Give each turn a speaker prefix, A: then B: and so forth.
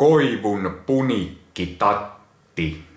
A: Koivun punikki tatti.